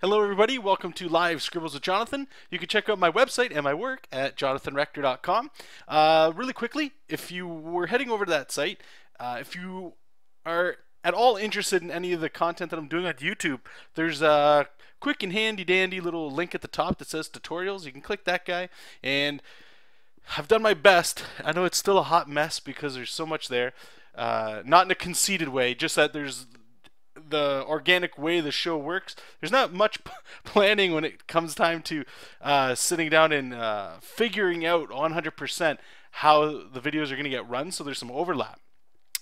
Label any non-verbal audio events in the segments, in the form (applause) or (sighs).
Hello, everybody. Welcome to Live Scribbles with Jonathan. You can check out my website and my work at jonathanrector.com. Uh, really quickly, if you were heading over to that site, uh, if you are at all interested in any of the content that I'm doing on YouTube, there's a quick and handy dandy little link at the top that says tutorials. You can click that guy and I've done my best. I know it's still a hot mess because there's so much there. Uh, not in a conceited way, just that there's the organic way the show works. There's not much (laughs) planning when it comes time to uh, sitting down and uh, figuring out 100% how the videos are going to get run. So there's some overlap.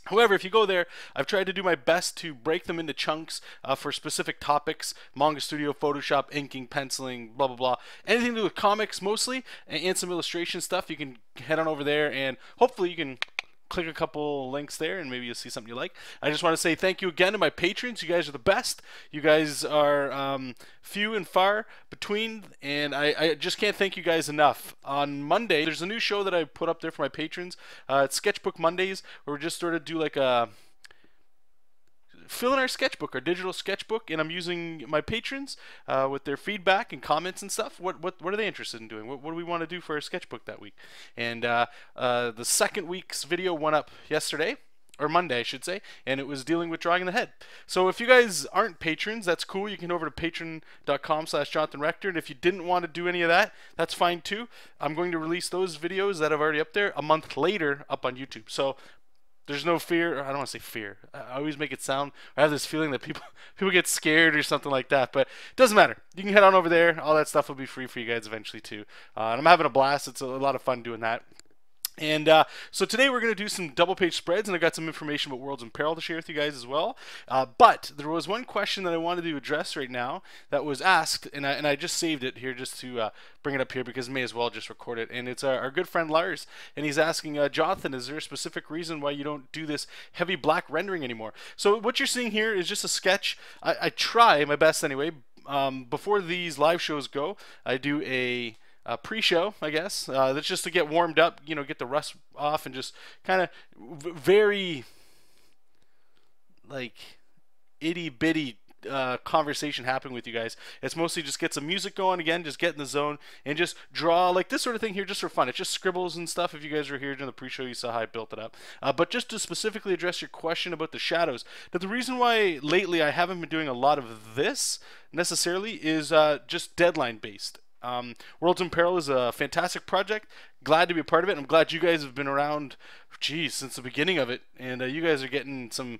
However, if you go there, I've tried to do my best to break them into chunks uh, for specific topics Manga Studio, Photoshop, inking, penciling, blah, blah, blah. Anything to do with comics mostly, and some illustration stuff. You can head on over there and hopefully you can click a couple links there and maybe you'll see something you like. I just want to say thank you again to my patrons. You guys are the best. You guys are um, few and far between, and I, I, just can't thank you guys enough. On Monday, there's a new show that I put up there for my patrons. Uh, it's Sketchbook Mondays, where we just sort of do like a fill in our sketchbook, our digital sketchbook, and I'm using my patrons uh, with their feedback and comments and stuff. What what what are they interested in doing? What, what do we want to do for our sketchbook that week? And uh, uh, the second week's video went up yesterday or Monday, I should say, and it was dealing with drawing in the head. So if you guys aren't patrons, that's cool. You can go over to patreon.com slash Jonathan Rector, and if you didn't want to do any of that, that's fine too. I'm going to release those videos that I've already up there a month later up on YouTube. So there's no fear. I don't want to say fear. I always make it sound. I have this feeling that people (laughs) people get scared or something like that. But it doesn't matter. You can head on over there. All that stuff will be free for you guys eventually too. Uh, and I'm having a blast. It's a, a lot of fun doing that. And uh, so today we're going to do some double page spreads, and I've got some information about Worlds in Peril to share with you guys as well. Uh, but there was one question that I wanted to address right now that was asked, and I, and I just saved it here just to uh, bring it up here because I may as well just record it. And it's our, our good friend Lars, and he's asking, uh, Jonathan, is there a specific reason why you don't do this heavy black rendering anymore? So what you're seeing here is just a sketch. I, I try my best anyway. Um, before these live shows go, I do a uh, pre-show, I guess. Uh, that's just to get warmed up, you know, get the rust off, and just kind of very like itty bitty uh, conversation happening with you guys. It's mostly just get some music going again, just get in the zone and just draw like this sort of thing here just for fun. It's just scribbles and stuff. If you guys were here during the pre-show, you saw how I built it up. Uh, but just to specifically address your question about the shadows, that the reason why lately I haven't been doing a lot of this necessarily is uh, just deadline based. Um, Worlds in Peril is a fantastic project. Glad to be a part of it. I'm glad you guys have been around, geez, since the beginning of it, and uh, you guys are getting some,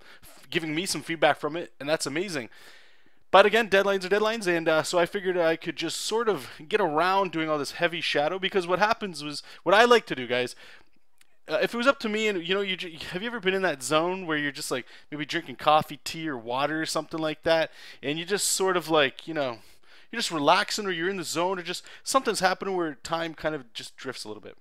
giving me some feedback from it, and that's amazing. But again, deadlines are deadlines, and uh, so I figured I could just sort of get around doing all this heavy shadow because what happens was what I like to do, guys. Uh, if it was up to me, and you know, you have you ever been in that zone where you're just like maybe drinking coffee, tea, or water or something like that, and you just sort of like you know you're just relaxing or you're in the zone or just something's happening where time kind of just drifts a little bit.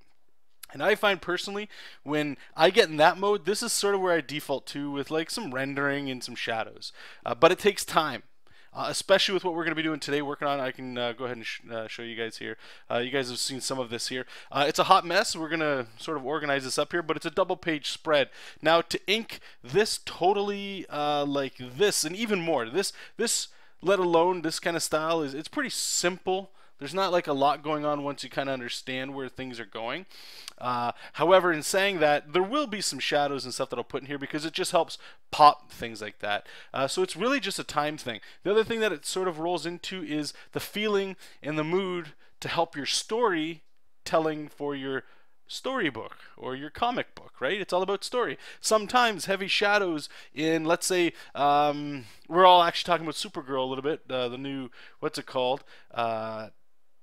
And I find personally, when I get in that mode, this is sort of where I default to with like some rendering and some shadows. Uh, but it takes time. Uh, especially with what we're going to be doing today, working on. I can uh, go ahead and sh uh, show you guys here. Uh, you guys have seen some of this here. Uh, it's a hot mess. We're going to sort of organize this up here, but it's a double page spread. Now to ink this totally uh, like this and even more, this this let alone this kind of style is it's pretty simple. There's not like a lot going on once you kind of understand where things are going. Uh, however, in saying that, there will be some shadows and stuff that I'll put in here because it just helps pop things like that. Uh, so it's really just a time thing. The other thing that it sort of rolls into is the feeling and the mood to help your story telling for your storybook or your comic book, right? It's all about story. Sometimes heavy shadows in, let's say, um, we're all actually talking about Supergirl a little bit, uh, the new, what's it called? Uh,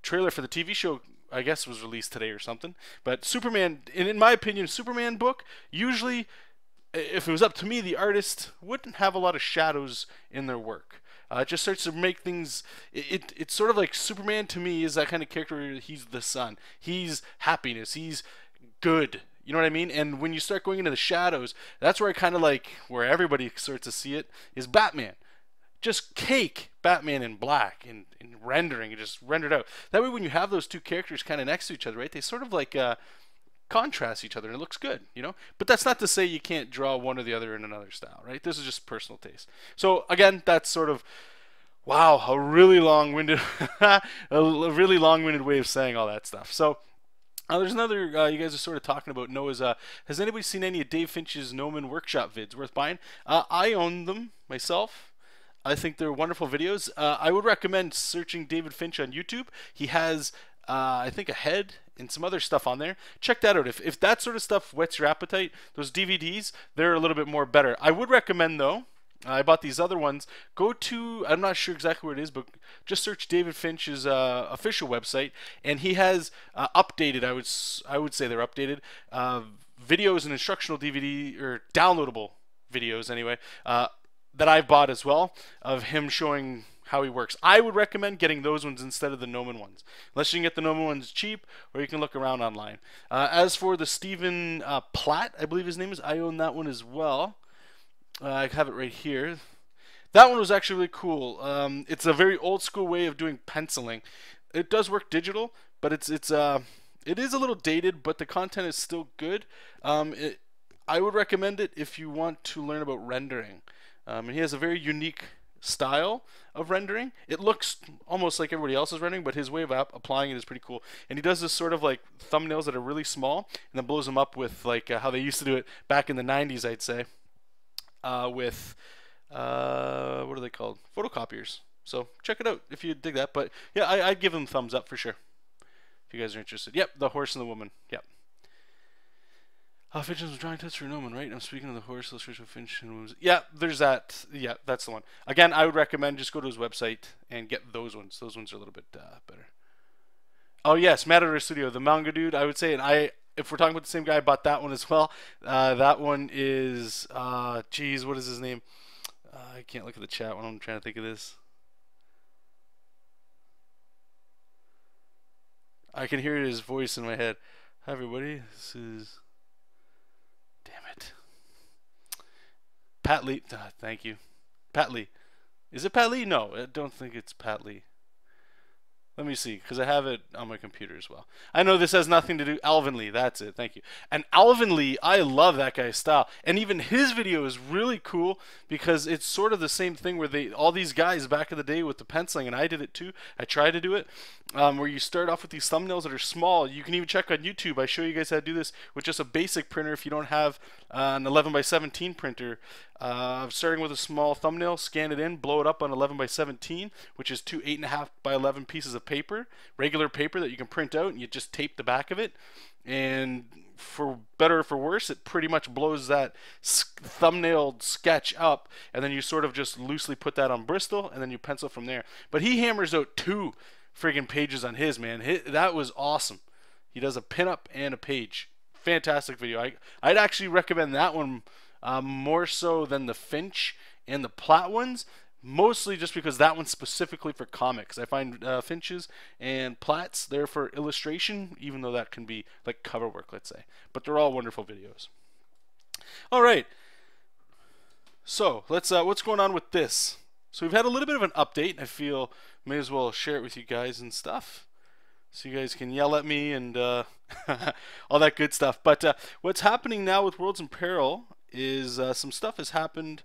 trailer for the TV show I guess was released today or something. But Superman, in, in my opinion, Superman book usually, if it was up to me, the artist wouldn't have a lot of shadows in their work. Uh, it just starts to make things. It, it, it's sort of like Superman to me is that kind of character. He's the sun. He's happiness. He's good. You know what I mean? And when you start going into the shadows, that's where I kind of like where everybody starts to see it is Batman. Just cake Batman in black and, and rendering just rendered out. That way, when you have those two characters kind of next to each other, right? They sort of like uh, contrast each other and it looks good, you know? But that's not to say you can't draw one or the other in another style, right? This is just personal taste. So again, that's sort of Wow, a really long-winded, (laughs) a really long-winded way of saying all that stuff. So. Uh, there's another. Uh, you guys are sort of talking about Noah's. Uh, has anybody seen any of Dave Finch's Gnomon workshop vids worth buying? Uh, I own them myself. I think they're wonderful videos. Uh, I would recommend searching David Finch on YouTube. He has, uh, I think, a head and some other stuff on there. Check that out. If, if that sort of stuff whets your appetite, those DVDs, they're a little bit more better. I would recommend, though, I bought these other ones. Go to, I'm not sure exactly where it is, but just search David Finch's uh, official website, and he has uh, updated, I would, I would say they're updated, uh, videos and instructional DVD, or downloadable videos anyway, uh, that I've bought as well of him showing how he works. I would recommend getting those ones instead of the Gnomon ones, unless you can get the Gnomon ones cheap, or you can look around online. Uh, as for the Stephen uh, Platt, I believe his name is, I own that one as well. Uh, I have it right here. That one was actually really cool. Um, it's a very old school way of doing penciling. It does work digital, but it's it's uh it is a little dated, but the content is still good. Um, it, I would recommend it if you want to learn about rendering. Um, and he has a very unique style of rendering. It looks almost like everybody else's rendering, but his way of applying it is pretty cool. And he does this sort of like thumbnails that are really small and then blows them up with like uh, how they used to do it back in the 90s, I'd say, uh, with uh, what are they called? Photocopiers. So check it out if you dig that. But yeah, I, I'd give them thumbs up for sure. If you guys are interested. Yep, the horse and the woman. Yep. Uh, Finch was drawing touch for Gnomon, right? I'm speaking of the horse illustration of Finch and was Yeah, there's that. Yeah, that's the one. Again, I would recommend just go to his website and get those ones. Those ones are a little bit uh, better. Oh yes, Matador Studio, the manga dude. I would say, and I, if we're talking about the same guy, I bought that one as well. Uh, that one is, uh, geez, what is his name? Uh, I can't look at the chat when I'm trying to think of this. I can hear his voice in my head. Hi everybody, this is. Pat Lee. Uh, (laughs) thank you. Pat Lee. Is it Pat Lee? No, I don't think it's Pat Lee. Let me see, because I have it on my computer as well. I know this has nothing to do. Alvin Lee, that's it. Thank you. And Alvin Lee, I love that guy's style, and even his video is really cool because it's sort of the same thing where they all these guys back in the day with the penciling, and I did it too. I tried to do it, um, where you start off with these thumbnails that are small. You can even check on YouTube. I show you guys how to do this with just a basic printer if you don't have uh, an 11 by 17 printer. Uh, starting with a small thumbnail, scan it in, blow it up on 11 by 17, which is two 8.5 by 11 pieces of paper, regular paper that you can print out, and you just tape the back of it. And for better or for worse, it pretty much blows that thumbnailed sketch up, and then you sort of just loosely put that on Bristol, and then you pencil from there. But he hammers out two friggin' pages on his, man. His, that was awesome. He does a pinup and a page. Fantastic video. I, I'd actually recommend that one um, more so than the Finch and the Platt ones. Mostly just because that one's specifically for comics. I find uh, Finches and Platts there for illustration, even though that can be like cover work, let's say. But they're all wonderful videos. All right. So let's. Uh, what's going on with this? So we've had a little bit of an update. I feel may as well share it with you guys and stuff so you guys can yell at me and uh, (laughs) all that good stuff. But uh, what's happening now with Worlds in Peril is uh, some stuff has happened.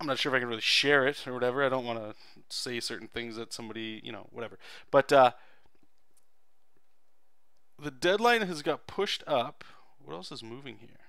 I'm not sure if I can really share it or whatever. I don't want to say certain things that somebody, you know, whatever. But uh, the deadline has got pushed up. What else is moving here?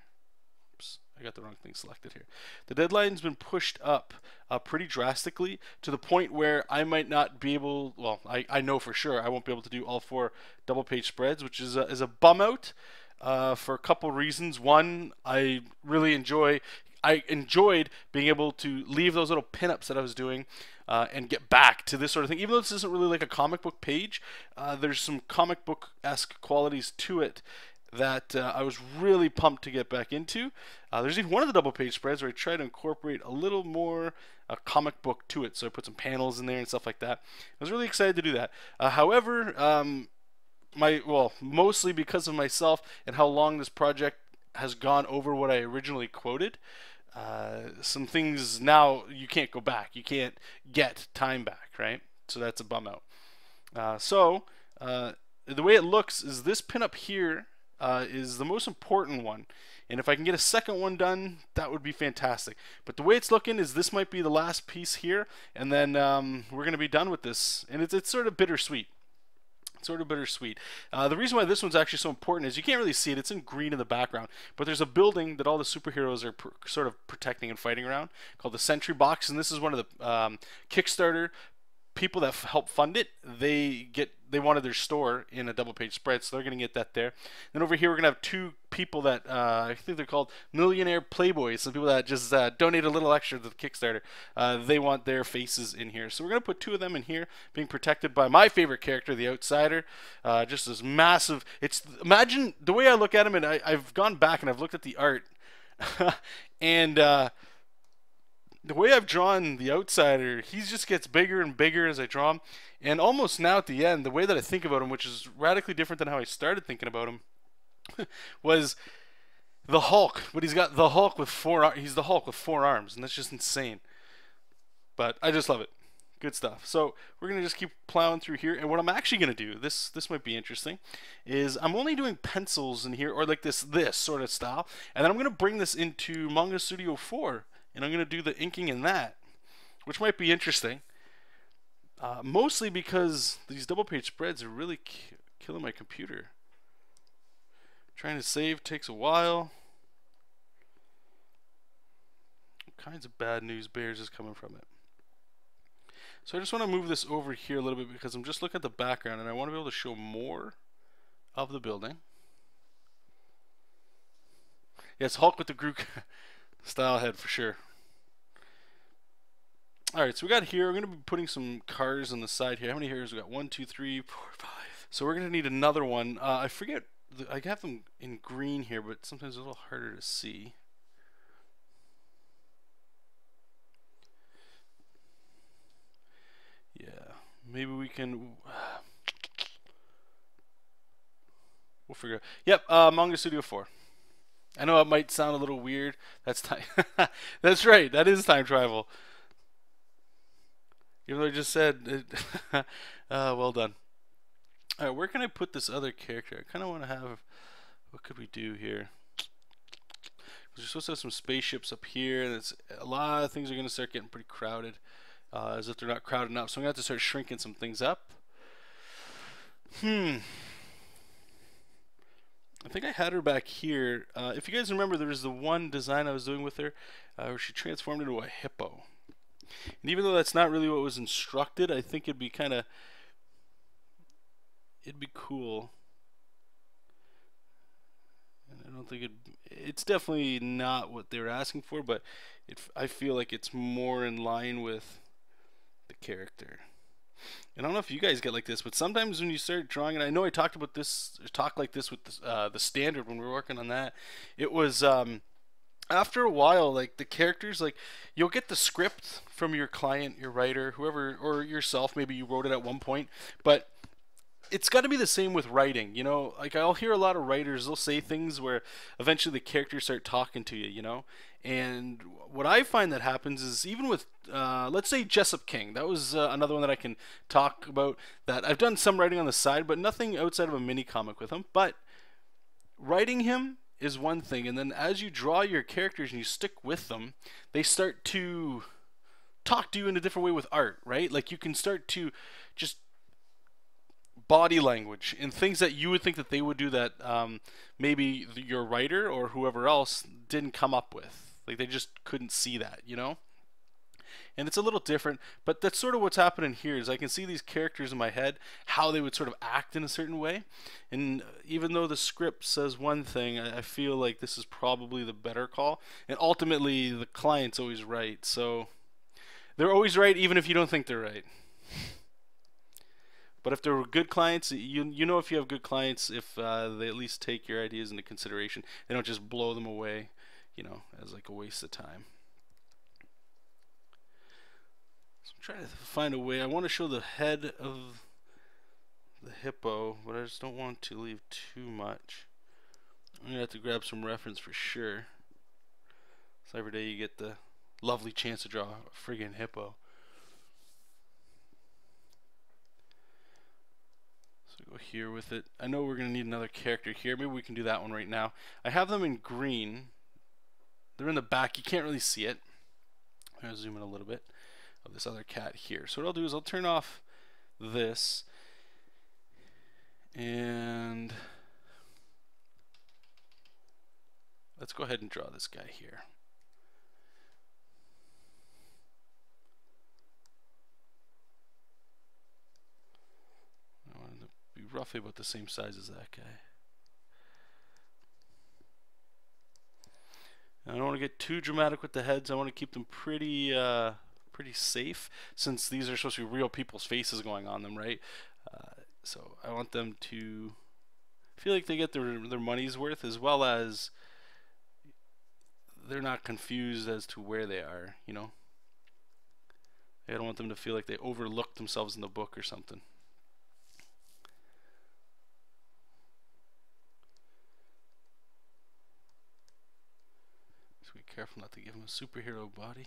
Oops, I got the wrong thing selected here. The deadline's been pushed up uh, pretty drastically to the point where I might not be able. Well, I, I know for sure I won't be able to do all four double page spreads, which is a, is a bum out uh, for a couple reasons. One, I really enjoy. I enjoyed being able to leave those little pinups that I was doing uh, and get back to this sort of thing. Even though this isn't really like a comic book page, uh, there's some comic book esque qualities to it that uh, I was really pumped to get back into. Uh, there's even one of the double page spreads where I tried to incorporate a little more uh, comic book to it. So I put some panels in there and stuff like that. I was really excited to do that. Uh, however, um, my well, mostly because of myself and how long this project has gone over what I originally quoted. Uh, some things now you can't go back. You can't get time back, right? So that's a bum out. Uh, so uh, the way it looks is this pinup here uh, is the most important one. And if I can get a second one done, that would be fantastic. But the way it's looking is this might be the last piece here, and then um, we're going to be done with this. And it's, it's sort of bittersweet sort of bittersweet. Uh, the reason why this one's actually so important is you can't really see it. It's in green in the background, but there's a building that all the superheroes are sort of protecting and fighting around called the Sentry Box, and this is one of the um, Kickstarter people that help fund it, they get they wanted their store in a double page spread, so they're going to get that there. Then over here, we're going to have two people that uh, I think they're called millionaire playboys, some people that just uh, donate a little extra to the Kickstarter. Uh, they want their faces in here, so we're going to put two of them in here, being protected by my favorite character, the Outsider. Uh, just this massive. It's imagine the way I look at him, and I, I've gone back and I've looked at the art, (laughs) and uh, the way I've drawn the outsider, he just gets bigger and bigger as I draw him. And almost now at the end, the way that I think about him, which is radically different than how I started thinking about him, (laughs) was the Hulk. But he's got the Hulk with four. He's the Hulk with four arms, and that's just insane. But I just love it. Good stuff. So we're gonna just keep plowing through here, and what I'm actually gonna do, this this might be interesting, is I'm only doing pencils in here, or like this this sort of style, and then I'm gonna bring this into Manga Studio 4 and I'm going to do the inking in that, which might be interesting. Uh, mostly because these double page spreads are really ki killing my computer. Trying to save takes a while. All kinds of bad news bears is coming from it. So I just want to move this over here a little bit because I'm just looking at the background and I want to be able to show more of the building. Yes, Hulk with the Groot (laughs) style head for sure. Alright, so we got here, we're going to be putting some cars on the side here. How many hairs we got? One, two, three, four, five. So we're going to need another one. Uh, I forget, I have them in green here, but sometimes a little harder to see. Yeah, maybe we can... (sighs) we'll figure out. Yep, uh, Manga Studio 4. I know it might sound a little weird. That's time. (laughs) That's right. That is time travel. Even though I just said (laughs) uh, well done. All right, where can I put this other character? I kind of want to have. What could we do here? We're supposed to have some spaceships up here, and it's a lot of things are going to start getting pretty crowded, uh, as if they're not crowded enough. So I'm going to have to start shrinking some things up. Hmm. I think I had her back here. Uh, if you guys remember, there was the one design I was doing with her uh, where she transformed into a hippo. And even though that's not really what was instructed, I think it'd be kind of it'd be cool. And I don't think it it's definitely not what they were asking for, but it I feel like it's more in line with the character. And I don't know if you guys get like this, but sometimes when you start drawing, and I know I talked about this, talk like this with the, uh, the standard when we were working on that. It was um, after a while, like the characters, like you'll get the script from your client, your writer, whoever, or yourself. Maybe you wrote it at one point, but it's got to be the same with writing. You know, like I'll hear a lot of writers, they'll say things where eventually the characters start talking to you. You know, and what I find that happens is even with, uh, let's say Jessup King. That was uh, another one that I can talk about. That I've done some writing on the side, but nothing outside of a mini comic with him. But writing him is one thing, and then as you draw your characters and you stick with them, they start to talk to you in a different way with art, right? Like you can start to just body language and things that you would think that they would do that um, maybe your writer or whoever else didn't come up with. Like they just couldn't see that, you know? and it's a little different but that's sort of what's happening here is I can see these characters in my head how they would sort of act in a certain way and even though the script says one thing I feel like this is probably the better call and ultimately the client's always right so they're always right even if you don't think they're right but if they're good clients, you you know if you have good clients if uh, they at least take your ideas into consideration. They don't just blow them away, you know, as like a waste of time. So I'm trying to find a way. I want to show the head of the hippo, but I just don't want to leave too much. I'm to have to grab some reference for sure. So every day you get the lovely chance to draw a friggin' hippo. Go here with it. I know we're going to need another character here. Maybe we can do that one right now. I have them in green. They're in the back. You can't really see it. I'm going to zoom in a little bit of this other cat here. So what I'll do is I'll turn off this and let's go ahead and draw this guy here. I want to be roughly about the same size as that guy. I don't want to get too dramatic with the heads. I want to keep them pretty uh, pretty safe since these are supposed to be real people's faces going on them, right? Uh, so I want them to feel like they get their their money's worth as well as they're not confused as to where they are, you know. I don't want them to feel like they overlooked themselves in the book or something. Careful not to give him a superhero body.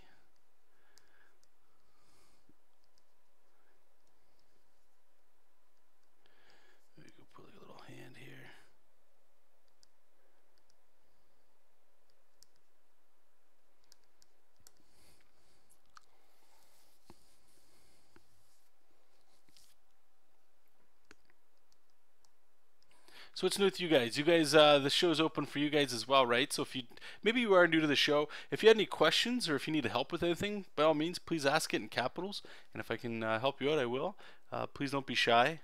So what's new with you guys? You guys, uh, the show's open for you guys as well, right? So if you maybe you are new to the show, if you had any questions or if you need help with anything, by all means, please ask it in capitals, and if I can uh, help you out, I will. Uh, please don't be shy.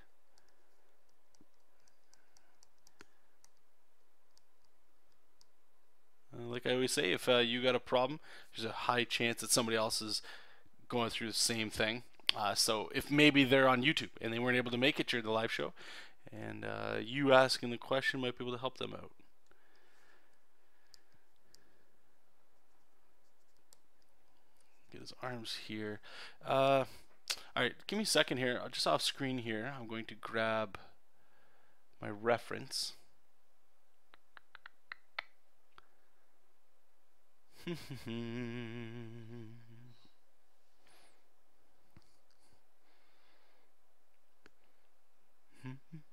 Uh, like I always say, if uh, you got a problem, there's a high chance that somebody else is going through the same thing. Uh, so if maybe they're on YouTube and they weren't able to make it during the live show, and uh, you asking the question might be able to help them out. Get his arms here. Uh, all right, give me a second here. Just off screen here, I'm going to grab my reference. (laughs)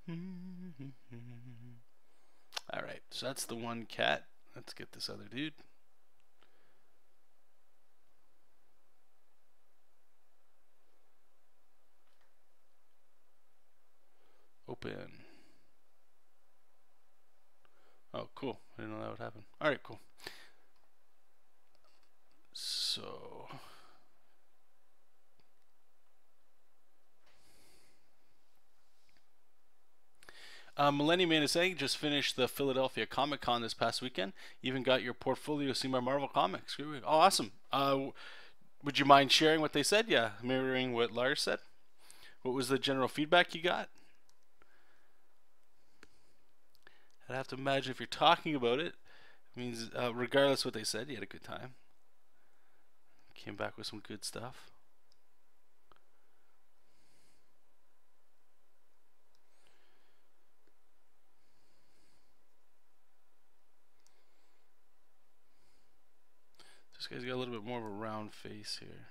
(laughs) Alright, so that's the one cat. Let's get this other dude. Open. Oh, cool. I didn't know that would happen. Alright, cool. So... Uh, Millennium Man is saying just finished the Philadelphia Comic Con this past weekend. Even got your portfolio seen by Marvel comics. Oh, awesome. Uh, would you mind sharing what they said? Yeah, mirroring what Lars said. What was the general feedback you got? I'd have to imagine if you're talking about it, it means uh, regardless what they said, you had a good time. Came back with some good stuff. This guy's got a little bit more of a round face here.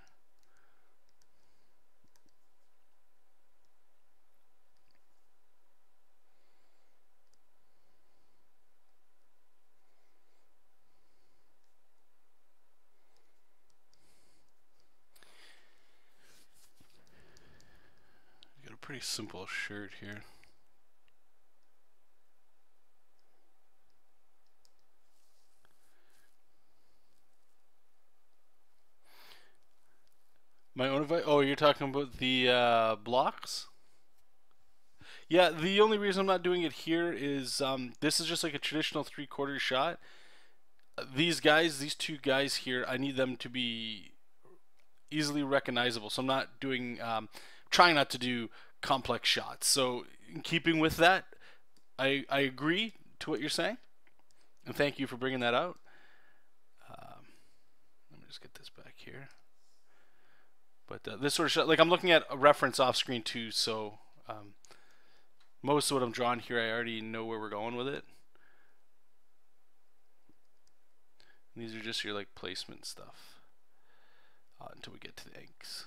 Got a pretty simple shirt here. My own advice? Oh, you're talking about the uh, blocks? Yeah, the only reason I'm not doing it here is um, this is just like a traditional three-quarter shot. These guys, these two guys here, I need them to be easily recognizable. So I'm not doing, um, trying not to do complex shots. So in keeping with that, I, I agree to what you're saying. And thank you for bringing that out. Um, let me just get this back here. But uh, this sort of like I'm looking at a reference off screen too, so um, most of what I'm drawing here, I already know where we're going with it. And these are just your like placement stuff uh, until we get to the eggs.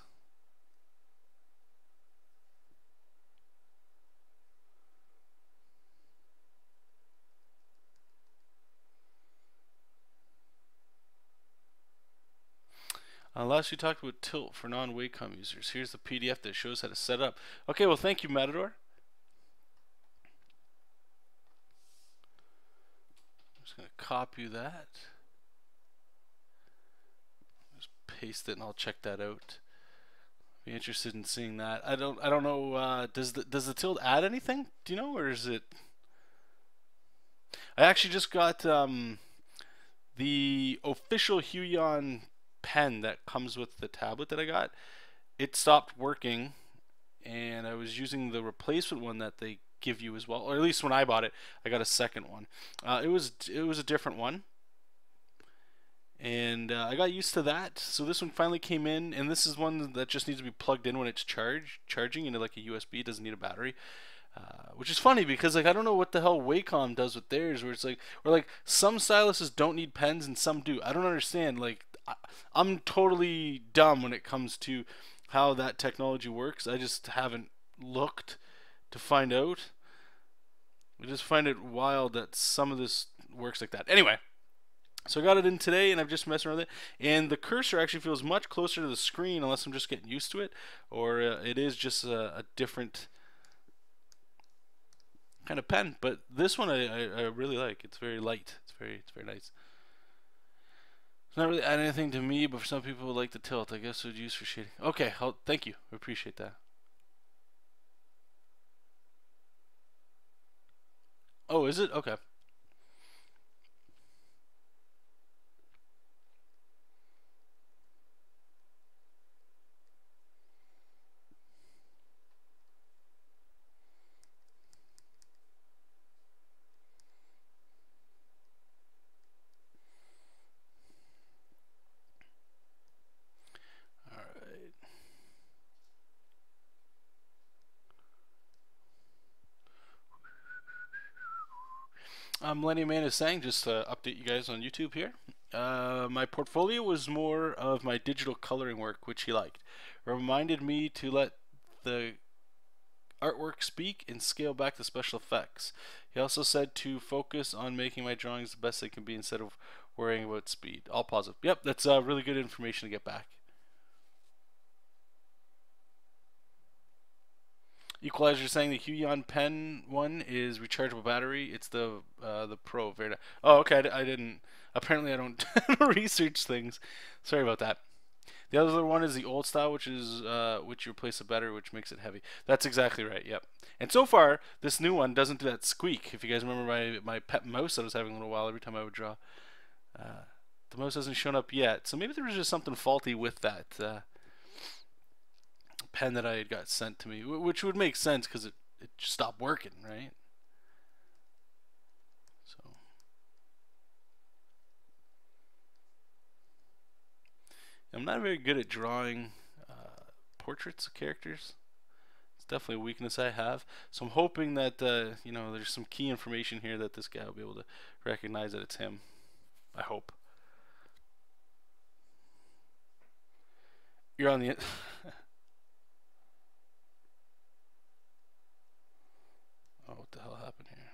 Uh, last we talked about tilt for non-Wacom users. Here's the PDF that shows how to set up. Okay, well thank you, Matador. I'm just gonna copy that. Just paste it, and I'll check that out. Be interested in seeing that. I don't. I don't know. Uh, does the does the tilt add anything? Do you know, or is it? I actually just got um, the official Huion pen that comes with the tablet that I got, it stopped working, and I was using the replacement one that they give you as well, or at least when I bought it, I got a second one. Uh, it was it was a different one, and uh, I got used to that. So this one finally came in, and this is one that just needs to be plugged in when it's charged, charging into like a USB. Doesn't need a battery. Uh, which is funny because like I don't know what the hell Wacom does with theirs, where it's like, where like some styluses don't need pens and some do. I don't understand. Like I'm totally dumb when it comes to how that technology works. I just haven't looked to find out. I just find it wild that some of this works like that. Anyway, so I got it in today and I've just messed around with it. And the cursor actually feels much closer to the screen unless I'm just getting used to it. Or uh, it is just a, a, different kind of pen. But this one I, I, I really like. It's very light. It's very, it's very nice. Not really add anything to me, but for some people would like the tilt. I guess it would use for shading. Okay, I'll, thank you. I appreciate that. Oh, is it? Okay. Um, Millennium Man is saying, just to update you guys on YouTube here. Uh, my portfolio was more of my digital coloring work, which he liked. Reminded me to let the artwork speak and scale back the special effects. He also said to focus on making my drawings the best they can be instead of worrying about speed. All positive. Yep, that's uh, really good information to get back. Equalizer saying the Huion Pen one is rechargeable battery. It's the uh, the Pro Verda. Oh, okay. I, I didn't. Apparently, I don't (laughs) research things. Sorry about that. The other one is the old style, which is uh, which you replace the battery, which makes it heavy. That's exactly right. Yep. And so far, this new one doesn't do that squeak. If you guys remember my my pet mouse that I was having a little while every time I would draw, uh, the mouse hasn't shown up yet. So maybe there was just something faulty with that. Uh, pen that I had got sent to me, which would make sense because it, it stopped working, right? So. I'm not very good at drawing uh, portraits of characters. It's definitely a weakness I have. So I'm hoping that uh, you know there's some key information here that this guy will be able to recognize that it's him. I hope. You're on the. (laughs) (laughs) Oh, what the hell happened here?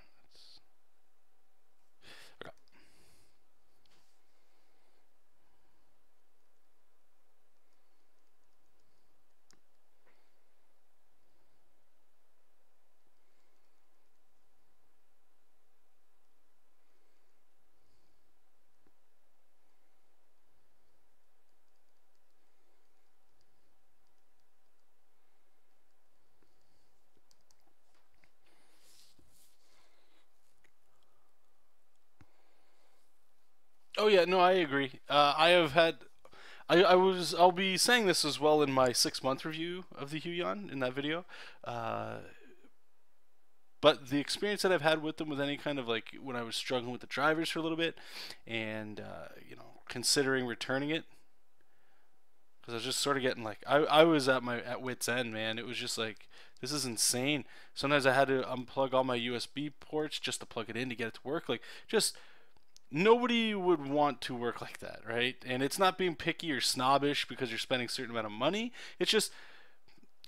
Okay. Oh yeah, no, I agree. Uh, I have had, I, I was, I'll be saying this as well in my six month review of the Huion in that video. Uh, but the experience that I've had with them, with any kind of like when I was struggling with the drivers for a little bit, and uh, you know considering returning it, because I was just sort of getting like I, I was at my at wits end, man. It was just like this is insane. Sometimes I had to unplug all my USB ports just to plug it in to get it to work. Like just nobody would want to work like that, right? And it's not being picky or snobbish because you're spending a certain amount of money. It's just,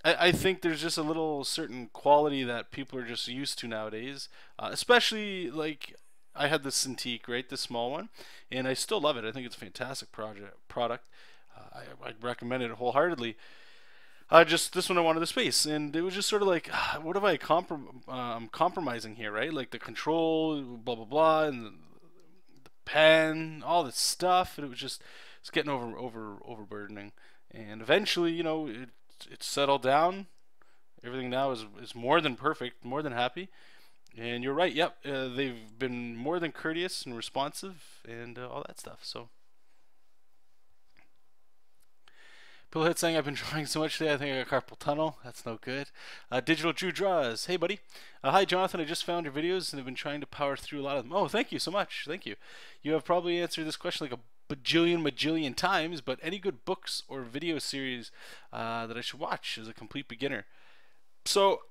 I, I think there's just a little certain quality that people are just used to nowadays, uh, especially like I had the Cintiq, right, the small one, and I still love it. I think it's a fantastic project product. Uh, I, I recommend it wholeheartedly. Uh, just this one I wanted the space, and it was just sort of like, ah, what have I comprom- um, compromising here, right? Like the control, blah blah blah, and pen, all this stuff, and it was just it's getting over over overburdening. And eventually, you know, it it settled down. Everything now is is more than perfect, more than happy. And you're right. Yep, uh, they've been more than courteous and responsive, and uh, all that stuff. So. Pillhead saying I've been (laughs) drawing so much today I think I got carpal tunnel. That's no good. Uh, Digital Drew draws. Hey buddy. Uh, hi Jonathan. I just found your videos and have been trying to power through a lot of them. Oh, thank you so much. Thank you. You have probably answered this question like a bajillion majillion times, but any good books or video series uh, that I should watch as a complete beginner? So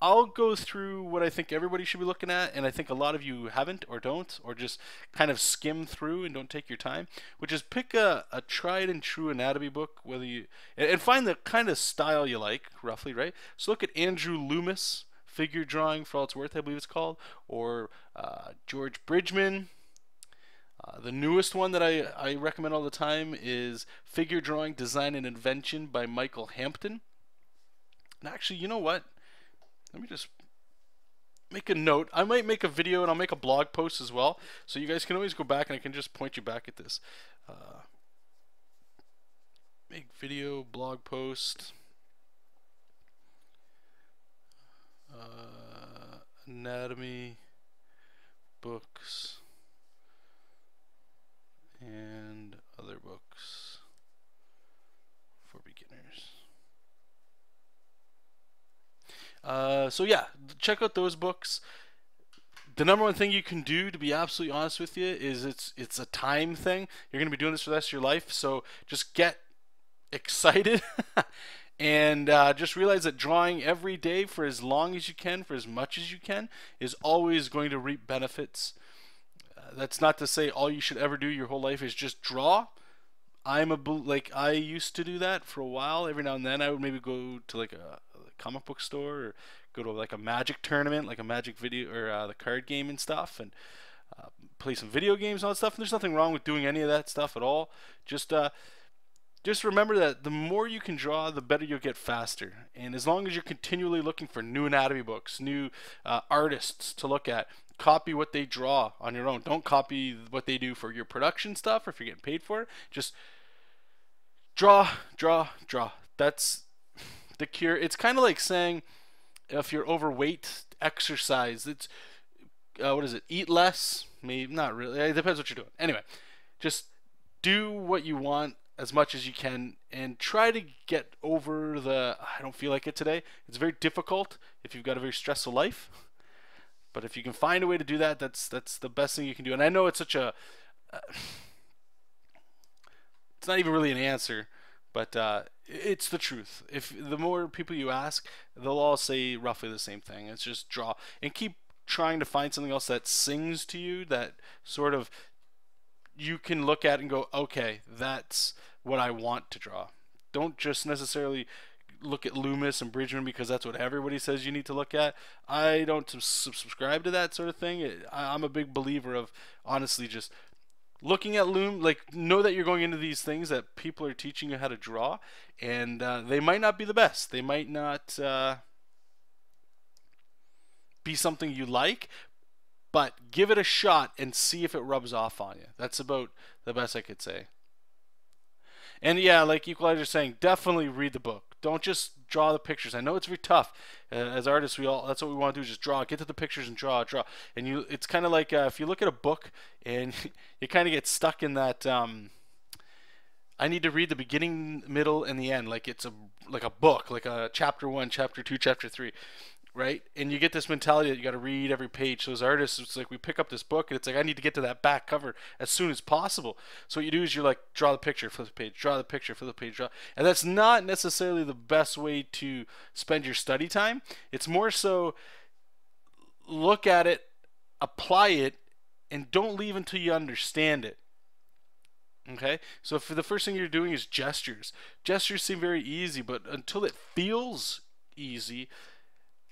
I'll go through what I think everybody should be looking at, and I think a lot of you haven't or don't, or just kind of skim through and don't take your time, which is pick a, a tried and true anatomy book, whether you and, find the kind of style you like, roughly, right? So look at Andrew Loomis, figure drawing for all it's worth, I believe it's called, or uh, George Bridgman. Uh, the newest one that I, I recommend all the time is Figure Drawing Design and Invention by Michael Hampton. And actually, you know what? Let me just make a note. I might make a video and I'll make a blog post as well. So you guys can always go back and I can just point you back at this. Uh, make video, blog post. Uh, anatomy, books, and other books for beginners. Uh, so yeah, check out those books. The number one thing you can do, to be absolutely honest with you, is it's it's a time thing. You're going to be doing this for the rest of your life, so just get excited (laughs) and uh, just realize that drawing every day for as long as you can, for as much as you can, is always going to reap benefits. Uh, that's not to say all you should ever do your whole life is just draw. I'm a like I used to do that for a while. Every now and then I would maybe go to like a comic book store or go to like a magic tournament, like a magic video or uh, the card game and stuff, and uh, play some video games and all that stuff. And there's nothing wrong with doing any of that stuff at all. Just uh, just remember that the more you can draw, the better you'll get faster. And as long as you're continually looking for new anatomy books, new uh, artists to look at, copy what they draw on your own. Don't copy what they do for your production stuff or if you're getting paid for it. Just draw, draw, draw. That's the cure. It's kind of like saying if you're overweight, exercise. It's uh, what is it? Eat less. Maybe not really. It depends what you're doing. Anyway, just do what you want as much as you can and try to get over the I don't feel like it today. It's very difficult if you've got a very stressful life. But if you can find a way to do that, that's that's the best thing you can do. And I know it's such a uh, it's not even really an answer, but uh, it's the truth. If the more people you ask, they'll all say roughly the same thing. It's just draw and keep trying to find something else that sings to you that sort of you can look at and go, okay, that's what I want to draw. Don't just necessarily look at Loomis and Bridgman because that's what everybody says you need to look at. I don't subscribe to that sort of thing. I'm a big believer of honestly just looking at loom like know that you're going into these things that people are teaching you how to draw and uh, they might not be the best. They might not uh, be something you like but give it a shot and see if it rubs off on you. That's about the best i could say. And yeah like equalizer saying definitely read the book. Don't just draw the pictures. I know it's very tough. Uh, as artists, we all that's what we want to do is just draw, get to the pictures and draw, draw. And you, it's kind of like uh, if you look at a book and (laughs) you kind of get stuck in that. Um, I need to read the beginning, middle, and the end, like it's a like a book, like a chapter one, chapter two, chapter three right? And you get this mentality that you got to read every page. So as artists, it's like we pick up this book and it's like I need to get to that back cover as soon as possible. So what you do is you're like draw the picture, flip the page, draw the picture, flip the page, draw. And that's not necessarily the best way to spend your study time. It's more so look at it, apply it, and don't leave until you understand it. Okay, so for the first thing you're doing is gestures. Gestures seem very easy, but until it feels easy,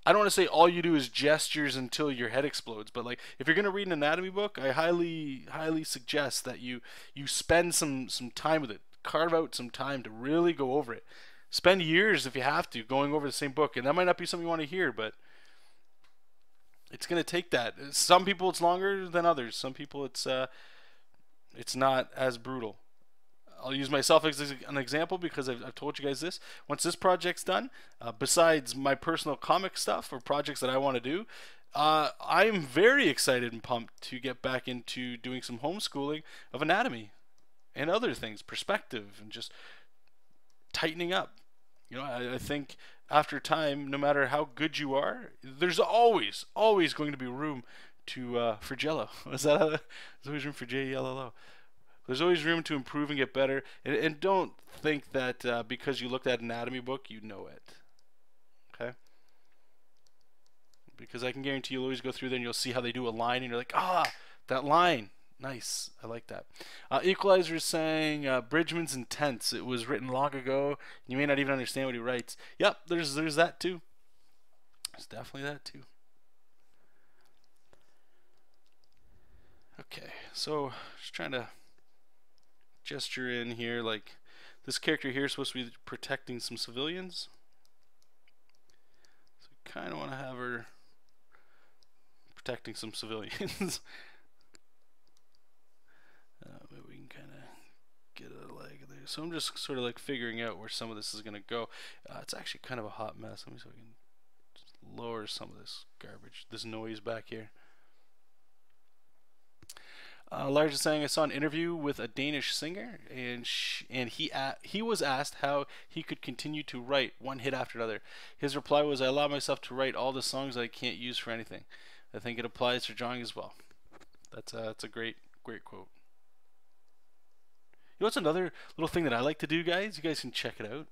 I don't want to say all you do is gestures until your head explodes, but like if you're gonna read an anatomy book, I highly highly suggest that you you spend some some time with it. carve out some time to really go over it. Spend years if you have to going over the same book, and that might not be something you want to hear, but it's going to take that. Some people it's longer than others. Some people it's uh, it's not as brutal. I'll use myself as an example because I've, I've told you guys this. Once this project's done, uh, besides my personal comic stuff or projects that I want to do, uh, I'm very excited and pumped to get back into doing some homeschooling of anatomy and other things, perspective, and just tightening up. You know, I, I think after time, no matter how good you are, there's always, always going to be room to uh, for Jello. (laughs) Is that a, there's always room for J E L L O? There's always room to improve and get better. And, and don't think that uh, because you looked at an anatomy book, you know it. Okay? Because I can guarantee you'll always go through there and you'll see how they do a line, and you're like, ah, that line. Nice. I like that. Uh, Equalizer is saying uh, Bridgman's intense. It was written long ago. You may not even understand what he writes. Yep, there's there's that too. There's definitely that too. Okay, so just trying to gesture in here like this character here is supposed to be protecting some civilians. So kind of want to have her protecting some civilians. (laughs) uh, maybe we can kind of get a leg there. So I'm just sort of like figuring out where some of this is going to go. Uh, it's actually kind of a hot mess. Let me if I can lower some of this garbage, this noise back here. Uh, is saying I saw an interview with a Danish singer, and she, and he he was asked how he could continue to write one hit after another. His reply was, "I allow myself to write all the songs I can't use for anything." I think it applies to drawing as well. That's a, that's a great great quote. You know what's another little thing that I like to do, guys? You guys can check it out.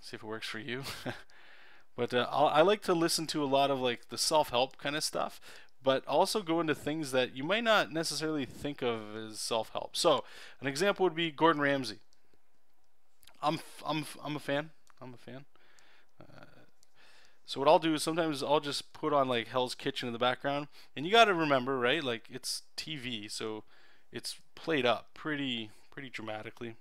See if it works for you. (laughs) but uh, I like to listen to a lot of like the self-help kind of stuff but also go into things that you might not necessarily think of as self-help. So, an example would be Gordon Ramsay. I'm I'm I'm a fan. I'm a fan. Uh, so what I'll do is sometimes I'll just put on like Hell's Kitchen in the background, and you got to remember, right? Like it's TV, so it's played up pretty pretty dramatically.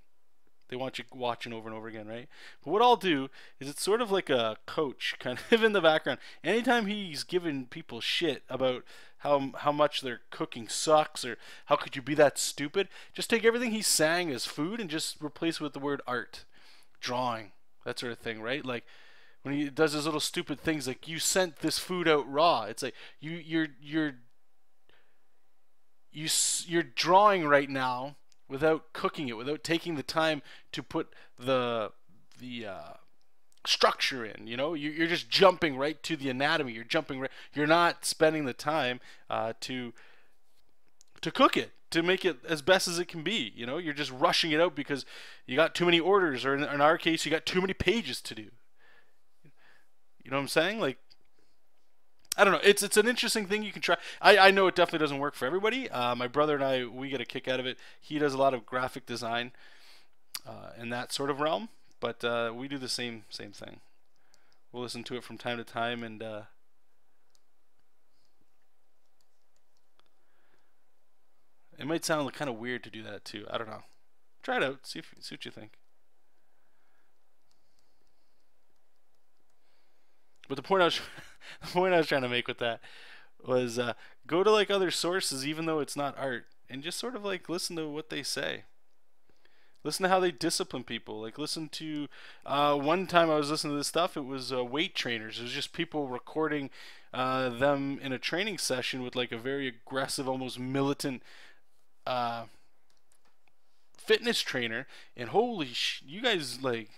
They want you watching over and over again, right? But what I'll do is it's sort of like a coach (laughs) kind of in the background. Anytime he's giving people shit about how how much their cooking sucks or how could you be that stupid, just take everything he's saying as food and just replace it with the word art, drawing, that sort of thing, right? Like when he does his little stupid things like you sent this food out raw. It's like you you're you're you you're drawing right now without cooking it, without taking the time to put the the uh, structure in. You know, you're just jumping right to the anatomy. You're jumping right. You're not spending the time uh, to to cook it to make it as best as it can be. You know, you're just rushing it out because you got too many orders, or in, in our case, you got too many pages to do. You know what I'm saying? Like I don't know. It's it's an interesting thing you can try. I, I know it definitely doesn't work for everybody. Uh, my brother and I we get a kick out of it. He does a lot of graphic design uh, in that sort of realm, but uh, we do the same same thing. We'll listen to it from time to time, and uh, it might sound kind of weird to do that too. I don't know. Try it out. See if see what you think. But the point I was (laughs) (laughs) the point I was trying to make with that was uh, go to like other sources, even though it's not art, and just sort of like listen to what they say. Listen to how they discipline people. Like listen to uh, one time I was listening to this stuff. It was uh, weight trainers. It was just people recording uh, them in a training session with like a very aggressive, almost militant uh, fitness trainer. And holy sh! You guys like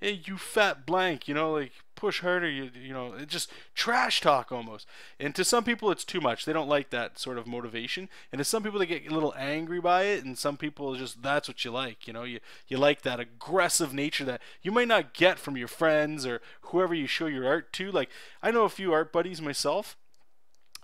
hey, you fat blank, you know, like push harder, you you know, it just trash talk almost. And to some people, it's too much. They don't like that sort of motivation. And to some people, they get a little angry by it. And some people just that's what you like, you know, you you like that aggressive nature that you might not get from your friends or whoever you show your art to. Like I know a few art buddies myself.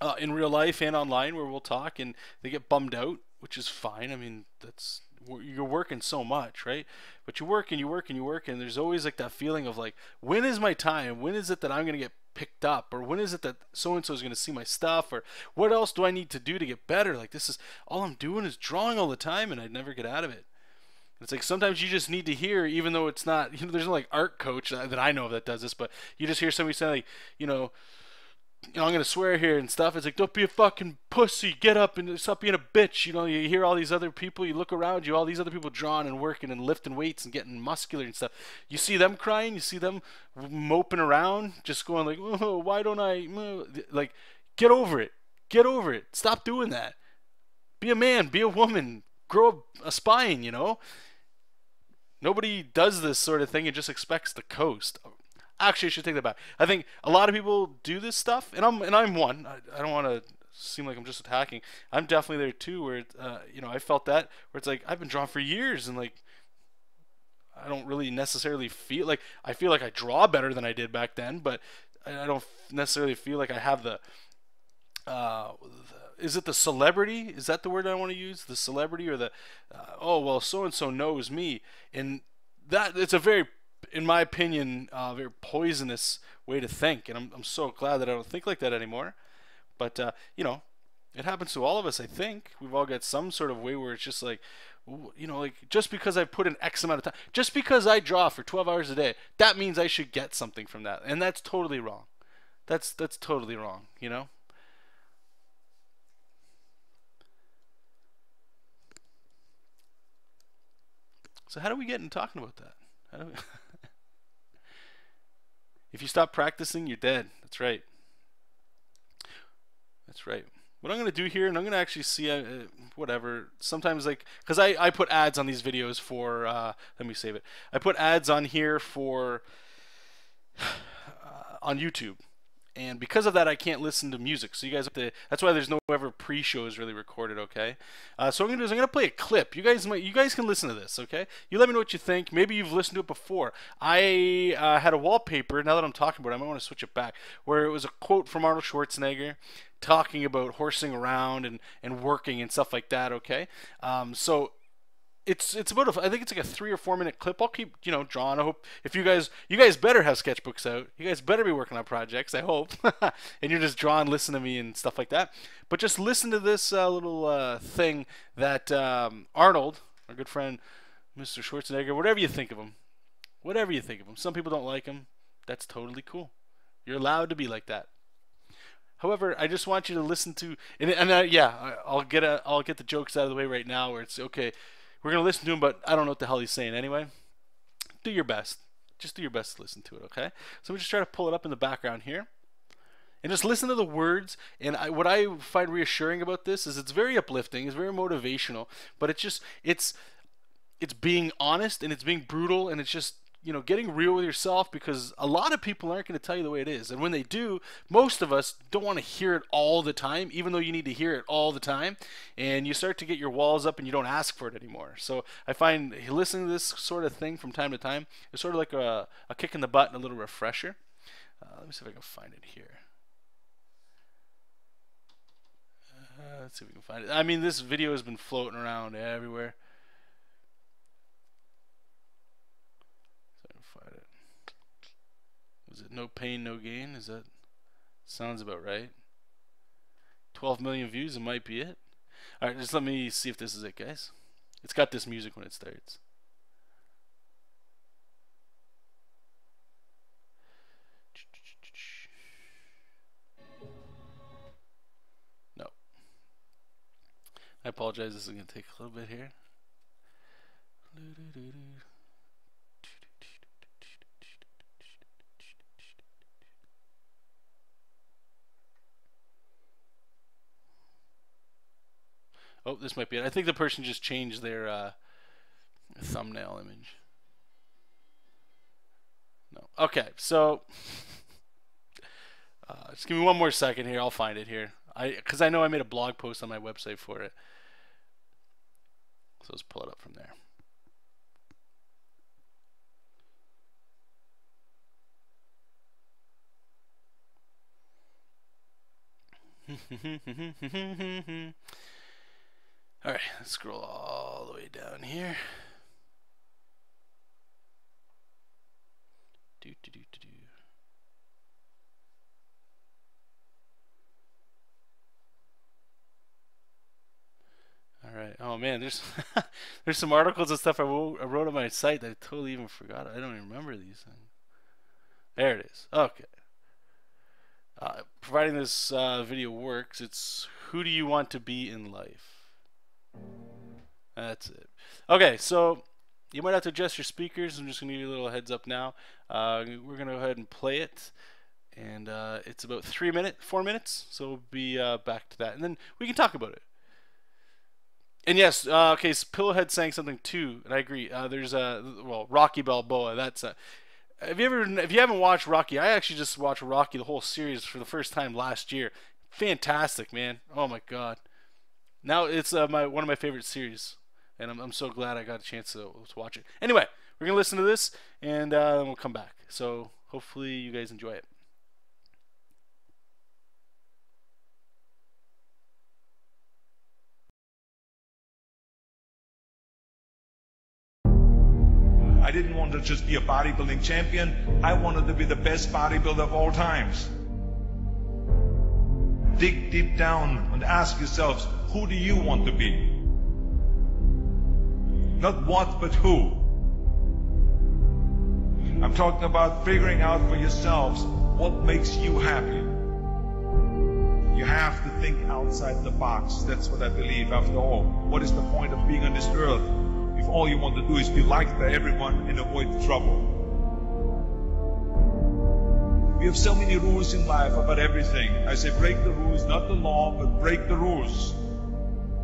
Uh, in real life and online, where we'll talk, and they get bummed out, which is fine. I mean, that's you're working so much, right? But you work and you work and you work, and there's always like that feeling of like, when is my time? When is it that I'm gonna get picked up or when is it that so and so is to see my stuff or what else do I need to do to get better like this is all I'm doing is drawing all the time and I never get out of it it's like sometimes you just need to hear even though it's not you know there's no like art coach that I know of that does this but you just hear somebody say like you know you know, I'm gonna swear here and stuff. It's like, don't be a fucking pussy. Get up and stop being a bitch. You know, you hear all these other people. You look around you, all these other people drawing and working and lifting weights and getting muscular and stuff. You see them crying. You see them moping around, just going like, oh, why don't I? Mm, like, get over it. Get over it. Stop doing that. Be a man. Be a woman. Grow a spine. You know. Nobody does this sort of thing and just expects the coast. Actually, I should take that back. I think a lot of people do this stuff, and I'm and I'm one. I, I don't want to seem like I'm just attacking. I'm definitely there too, where uh, you know I felt that where it's like I've been drawn for years, and like I don't really necessarily feel like I feel like I draw better than I did back then, but I don't necessarily feel like I have the. Uh, the is it the celebrity? Is that the word I want to use? The celebrity or the, uh, oh well, so and so knows me, and that it's a very in my opinion, a uh, very poisonous way to think. And I'm, I'm so glad that I don't think like that anymore. But, uh, you know, it happens to all of us, I think. We've all got some sort of way where it's just like, you know, like just because I put an X amount of time, just because I draw for 12 hours a day, that means I should get something from that. And that's totally wrong. That's that's totally wrong, you know? So how do we get into talking about that? (laughs) If you stop practicing, you're dead. That's right. That's right. What I'm going to do here, and I'm going to actually see, uh, whatever, sometimes like, because I, I put ads on these videos for, uh, let me save it. I put ads on here for, (sighs) uh, on YouTube and because of that I can't listen to music. So you guys have to that's why there's no ever pre-shows really recorded okay? Uh, so what I'm gonna do is I'm gonna play a clip. You guys might you guys can listen to this okay? You let me know what you think. Maybe you've listened to it before. I uh, had a wallpaper now that I'm talking about it I might want to switch it back where it was a quote from Arnold Schwarzenegger talking about horsing around and, and working and stuff like that okay? Um, so it's it's about a, I think it's like a three or four minute clip. I'll keep you know drawing. I hope if you guys you guys better have sketchbooks out. You guys better be working on projects. I hope, (laughs) and you're just drawing, listen to me and stuff like that. But just listen to this uh, little uh, thing that um, Arnold, our good friend, Mr. Schwarzenegger, whatever you think of him, whatever you think of him. Some people don't like him. That's totally cool. You're allowed to be like that. However, I just want you to listen to and, and uh, yeah, I'll get a, I'll get the jokes out of the way right now. Where it's okay we're going to listen to him, but I don't know what the hell he's saying anyway. Do your best. Just do your best to listen to it, okay? So we just try to pull it up in the background here. And just listen to the words. And I, what I find reassuring about this is it's very uplifting, it's very motivational, but it's just, it's, it's being honest and it's being brutal and it's just you know, getting real with yourself because a lot of people aren't going to tell you the way it is. And when they do, most of us don't want to hear it all the time, even though you need to hear it all the time. And you start to get your walls up and you don't ask for it anymore. So I find listening to this sort of thing from time to time is sort of like a, a kick in the butt and a little refresher. Uh, let me see if I can find it here. Uh, let's see if we can find it. I mean, this video has been floating around everywhere. Was it no pain, no gain? Is that sounds about right? 12 million views, it might be it. Alright, just let me see if this is it, guys. It's got this music when it starts. No. I apologize, this is to take a little bit here. Oh, this might be it. I think the person just changed their uh, thumbnail image. No. Okay, so (laughs) uh, just give me one more second here. I'll find it here. I because I know I made a blog post on my website for it. So let's pull it up from there. (laughs) All right, let's scroll all the way down here. Do, do, do, do, do. All right. Oh man, there's (laughs) there's some articles and stuff I wrote, I wrote on my site that I totally even forgot. I don't even remember these things. There it is. Okay. Uh, providing this uh, video works, it's who do you want to be in life? That's it. Okay, so you might have to adjust your speakers. I'm just going to give you a little heads up now. Uh, we're going to go ahead and play it. And uh, it's about three minutes, four minutes. So we'll be uh, back to that. And then we can talk about it. And yes, uh, okay, so Pillowhead saying something too, and I agree. Uh, there's a well, Rocky Balboa. That's a. Have you ever? If you haven't watched Rocky, I actually just watched Rocky the whole series for the first time last year. Fantastic, man! Oh my god. Now it's uh, my one of my favorite series, and I'm, I'm so glad I got a chance to, to watch it. Anyway, we're gonna listen to this, and uh, then we'll come back. So hopefully you guys enjoy it. I didn't want to just be a bodybuilding champion. I wanted to be the best bodybuilder of all times. Dig deep down and ask yourselves, who do you want to be? Not what, but who. I'm talking about figuring out for yourselves what makes you happy. You have to think outside the box. That's what I believe after all. What is the point of being on this earth if all you want to do is be liked by everyone and avoid trouble. We have so many rules in life about everything. I say break the rules, not the law, but break the rules.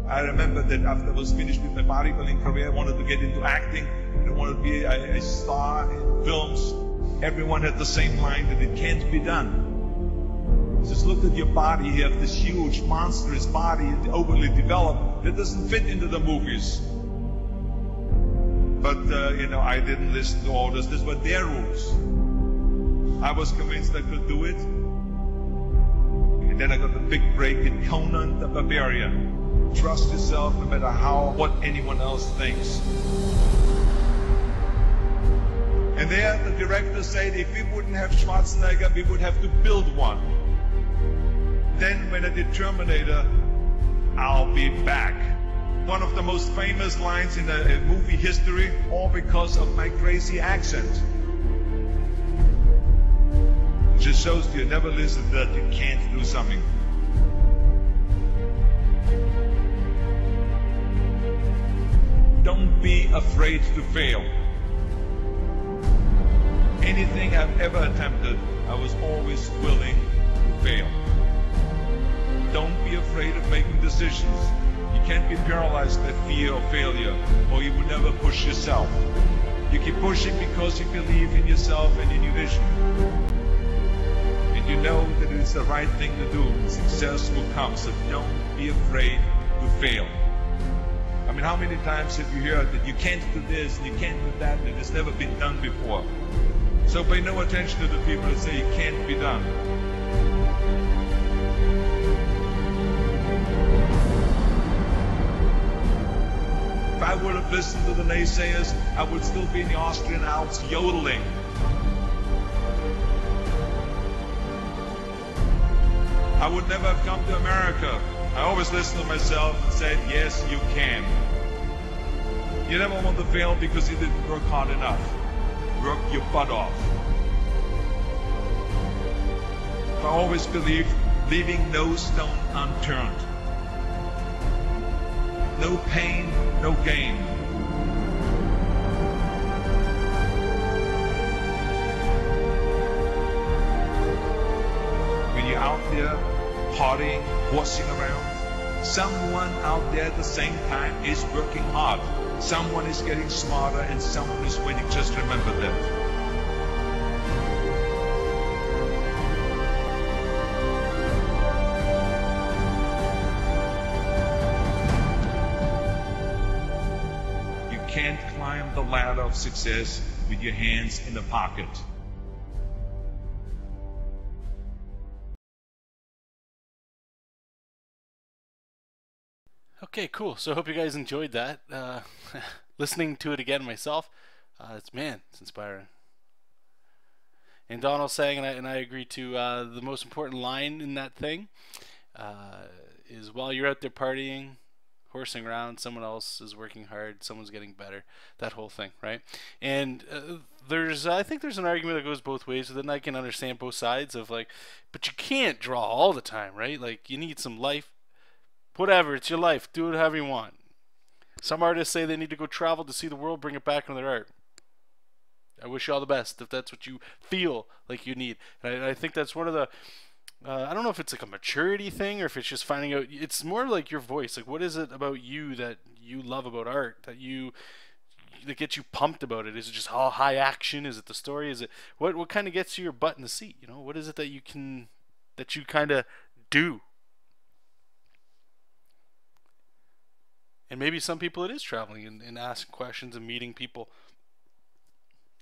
I remember that after I was finished with my bodybuilding career, I wanted to get into acting. I wanted to be a, a star in films. Everyone had the same line that it can't be done. Just look at your body. You have this huge, monstrous body, overly developed, that doesn't fit into the movies. But, uh, you know, I didn't listen to orders. These were their rules. I was convinced I could do it. And then I got the big break in Conan the Barbarian. Trust yourself no matter how, what anyone else thinks. And there the director said if we wouldn't have Schwarzenegger, we would have to build one. Then when I did Terminator, I'll be back one of the most famous lines in the uh, movie history, all because of my crazy accent. It just shows you never listen that you can't do something. Be afraid to fail. Anything I've ever attempted, I was always willing to fail. Don't be afraid of making decisions. You can't be paralyzed by fear of failure, or you will never push yourself. You keep pushing because you believe in yourself and in your vision. And you know that it's the right thing to do. Success will come, so don't be afraid to fail. Mean, how many times have you heard that you can't do this and you can't do that and it's never been done before? So pay no attention to the people that say it can't be done. If I would have listened to the naysayers, I would still be in the Austrian Alps yodeling. I would never have come to America. I always listened to myself and said, yes, you can. You never want to fail because you didn't work hard enough. Work your butt off. I always believed leaving no stone unturned. No pain, no gain. When you're out there partying, horsing around, someone out there at the same time is working hard. Someone is getting smarter and someone is winning. Just remember that. You can't climb the ladder of success with your hands in the pocket. Okay, cool. So I hope you guys enjoyed that. Uh, (laughs) listening to it again myself, uh, it's man, it's inspiring. And Donald saying, and I, and I agree too, uh, the most important line in that thing uh, is while you're out there partying, horsing around. Someone else is working hard. Someone's getting better. That whole thing, right? And uh, there's, I think there's an argument that goes both ways. Then I can understand both sides of like, but you can't draw all the time, right? Like you need some life. Whatever, it's your life. Do it however you want. Some artists say they need to go travel to see the world, bring it back into their art. I wish you all the best if that's what you feel like you need. And I, I think that's one of the uh, I don't know if it's like a maturity thing or if it's just finding out. It's more like your voice. Like, what is it about you that you love about art that you that gets you pumped about it? Is it just all high action? Is it the story? Is it what what kind of gets you your butt in the seat? You know, what is it that you can that you kind of do? And maybe some people it is traveling and, and asking questions and meeting people.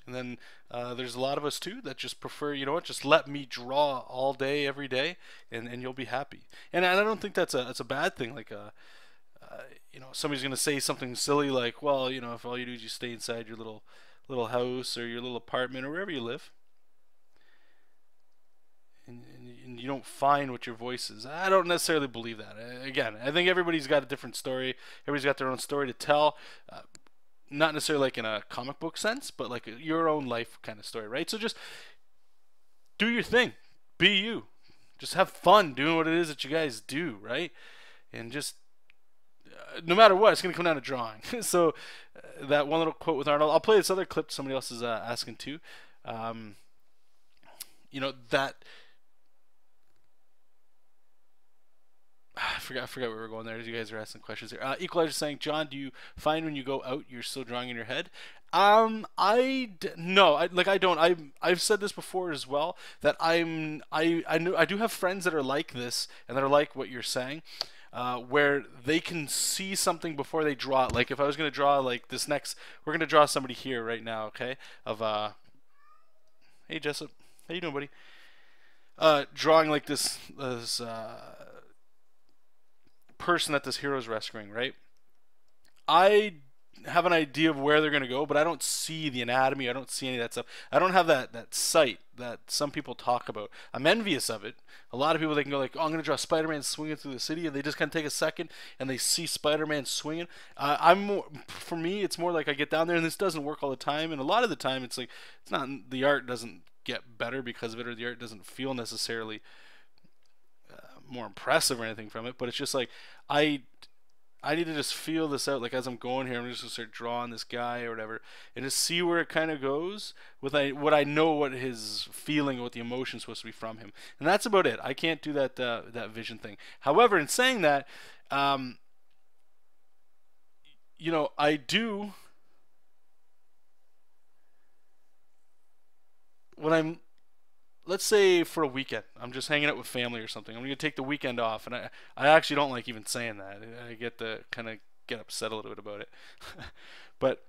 And then uh, there's a lot of us too that just prefer, you know what, just let me draw all day, every day, and, and you'll be happy. And I don't think that's a that's a bad thing. Like, uh, uh, you know, somebody's gonna say something silly like, well, you know, if all you do is you stay inside your little little house or your little apartment or wherever you live, and, you don't find what your voice is. I don't necessarily believe that. Again, I think everybody's got a different story. Everybody's got their own story to tell. Uh, not necessarily like in a comic book sense, but like your own life kind of story, right? So just do your thing, be you, just have fun doing what it is that you guys do, right? And just uh, no matter what, it's gonna come down to drawing. (laughs) so uh, that one little quote with Arnold, I'll play this other clip somebody else is uh, asking too. Um, you know that (sighs) I forgot, I forgot where we are going there. As you guys are asking questions here. Uh, Equalizer saying, John, do you find when you go out you're still drawing in your head? Um, I d- no, I like I don't. I I've said this before as well that I'm I I know I do have friends that are like this and that are like what you're saying. Uh, where they can see something before they draw it. Like if I was gonna draw like this next, we're gonna draw somebody here right now, okay? Of uh, hey Jessup, how you doing, buddy? Uh, drawing like this this uh person that this hero is rescuing, right? I have an idea of where they're going to go, but I don't see the anatomy. I don't see any of that stuff. I don't have that, that sight that some people talk about. I'm envious of it. A lot of people, they can go like, oh, I'm going to draw Spider-Man swinging through the city, and they just kind of take a second, and they see Spider-Man swinging. Uh, I'm more, for me, it's more like I get down there, and this doesn't work all the time, and a lot of the time, it's like, it's not, the art doesn't get better because of it, or the art doesn't feel necessarily more impressive or anything from it, but it's just like I I need to just feel this out. Like as I'm going here, I'm just gonna start drawing this guy or whatever, and just see where it kind of goes with I what I know what his feeling, what the emotion's supposed to be from him, and that's about it. I can't do that uh, that vision thing. However, in saying that, um, you know, I do when I'm let's say for a weekend, I'm just hanging out with family or something. I'm gonna take the weekend off, and I I actually don't like even saying that. I get to kind of get upset a little bit about it, (laughs) but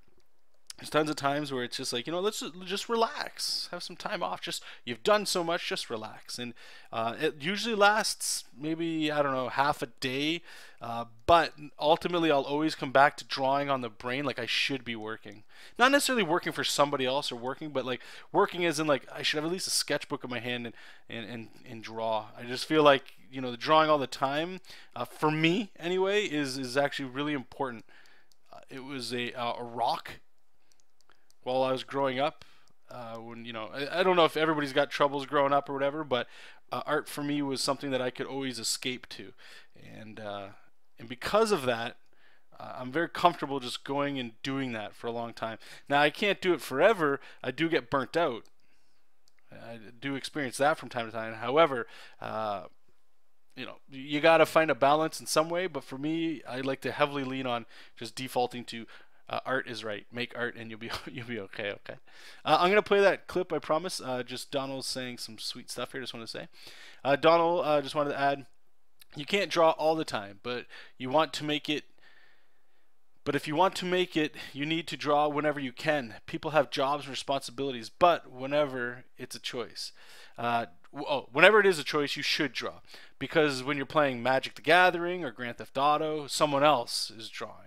there's tons of times where it's just like you know let's just, relax. Have some time off. Just you've done so much just relax. And uh, it usually lasts maybe i don't know half a day uh, but ultimately i'll always come back to drawing on the brain like i should be working. Not necessarily working for somebody else or working but like working as in like i should have at least a sketchbook in my hand and and and, and draw. I just feel like you know the drawing all the time uh, for me anyway is is actually really important. Uh, it was a, uh, a rock while I was growing up. Uh, when you know, I, I, don't know if everybody's got troubles growing up or whatever, but uh, art for me was something that I could always escape to, and uh, and because of that, uh, I'm very comfortable just going and doing that for a long time. Now I can't do it forever. I do get burnt out. I do experience that from time to time. However, uh, you know, you got to find a balance in some way. But for me, I like to heavily lean on just defaulting to uh, art is right. Make art, and you'll be (laughs) you'll be okay. Okay. Uh, I'm gonna play that clip. I promise. Uh, just Donald saying some sweet stuff here. Just want to say, uh, Donald. Uh, just wanted to add, you can't draw all the time, but you want to make it. But if you want to make it, you need to draw whenever you can. People have jobs and responsibilities, but whenever it's a choice. Uh, oh, whenever it is a choice, you should draw. Because when you're playing Magic the Gathering or Grand Theft Auto, someone else is drawing.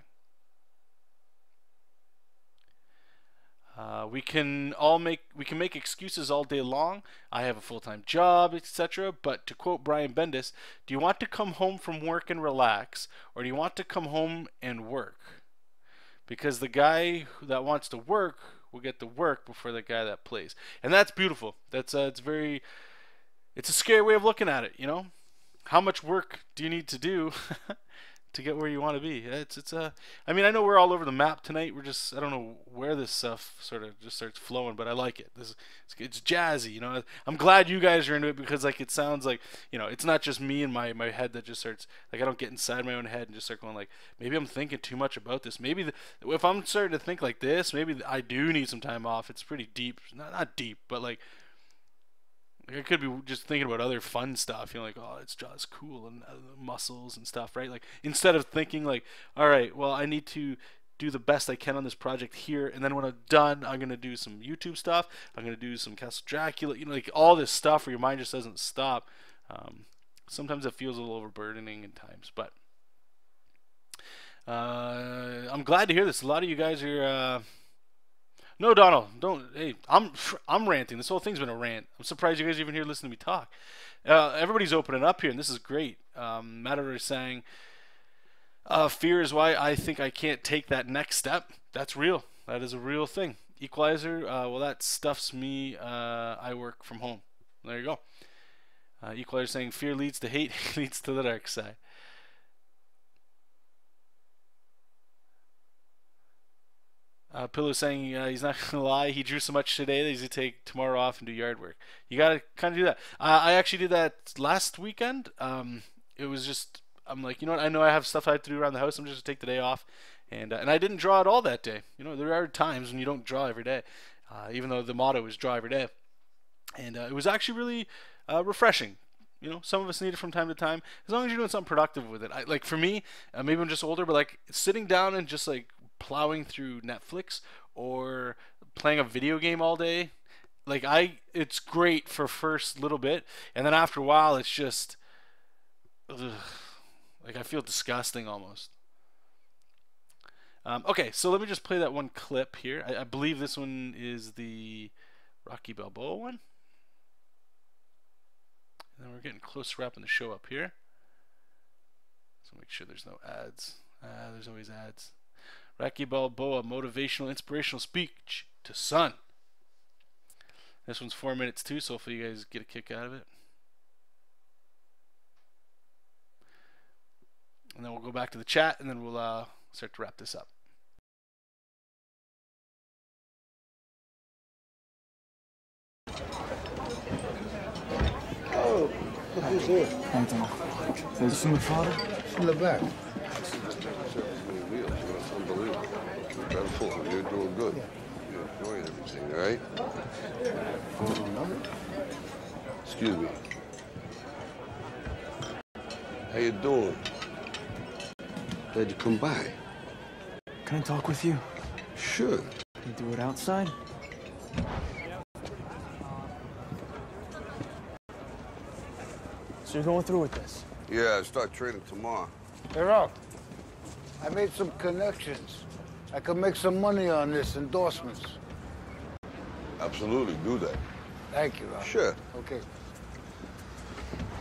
Uh, we can all make we can make excuses all day long. I have a full-time job, etc. But to quote Brian Bendis, do you want to come home from work and relax, or do you want to come home and work? Because the guy that wants to work will get to work before the guy that plays, and that's beautiful. That's uh, it's very, it's a scary way of looking at it. You know, how much work do you need to do (laughs) to get where you want to be. It's it's a. Uh, I mean, I know we're all over the map tonight. We're just I don't know where this stuff sort of just starts flowing, but I like it. This it's, it's jazzy. You know, I'm glad you guys are into it because like it sounds like you know it's not just me in my my head that just starts like I don't get inside my own head and just start going like maybe I'm thinking too much about this. Maybe the, if I'm starting to think like this, maybe I do need some time off. It's pretty deep, not not deep, but like I could be just thinking about other fun stuff, you know, like oh, it's just cool and uh, muscles and stuff, right? Like instead of thinking like, all right, well, I need to do the best I can on this project here, and then when I'm done, I'm gonna do some YouTube stuff. I'm gonna do some Castle Dracula, you know, like all this stuff where your mind just doesn't stop. Um, sometimes it feels a little overburdening at times, but uh, I'm glad to hear this. A lot of you guys are. Uh, no, Donald, don't. Hey, I'm I'm ranting. This whole thing's been a rant. I'm surprised you guys are even here listening to me talk. Uh, everybody's opening up here, and this is great. Um, Matador is saying, uh, "Fear is why I think I can't take that next step." That's real. That is a real thing. Equalizer. Uh, well, that stuffs me. Uh, I work from home. There you go. Uh, Equalizer saying, "Fear leads to hate, (laughs) leads to the dark side." Uh, Pillow saying uh, he's not (laughs) gonna lie. He drew so much today that he's gonna take tomorrow off and do yard work. You gotta kind of do that. Uh, I actually did that last weekend. Um, it was just I'm like, you know what? I know I have stuff I have to do around the house. I'm just gonna take the day off, and uh, and I didn't draw at all that day. You know, there are times when you don't draw every day, uh, even though the motto is draw every day, and uh, it was actually really refreshing you know, some of us need it from time to time. As long as you're doing something productive with it. I, like for me, uh, maybe I'm just older, but like sitting down and just like plowing through Netflix or playing a video game all day. Like I, it's great for first little bit, and then after a while, it's just, ugh, like I feel disgusting almost. Um, okay, so let me just play that one clip here. I, I believe this one is the Rocky Balboa one. And then we're getting close to wrapping the show up here. So make sure there's no ads. Uh, there's always ads. Rocky Balboa motivational, inspirational speech to son. This one's four minutes too, so hopefully you guys get a kick out of it. And then we'll go back to the chat, and then we'll uh, start to wrap this up. Oh, look who's here. Is this father? In the back. Dreadful. You're doing good. You're enjoying everything, all right? Excuse me. How you doing? Glad you come by. Can I talk with you? Sure. Can you do it outside? So you're going through with this? Yeah, I start training tomorrow. Hey, Ralph. I made some connections. I could make some money on this, endorsements. Absolutely, do that. Thank you, Ralph. Sure. Okay.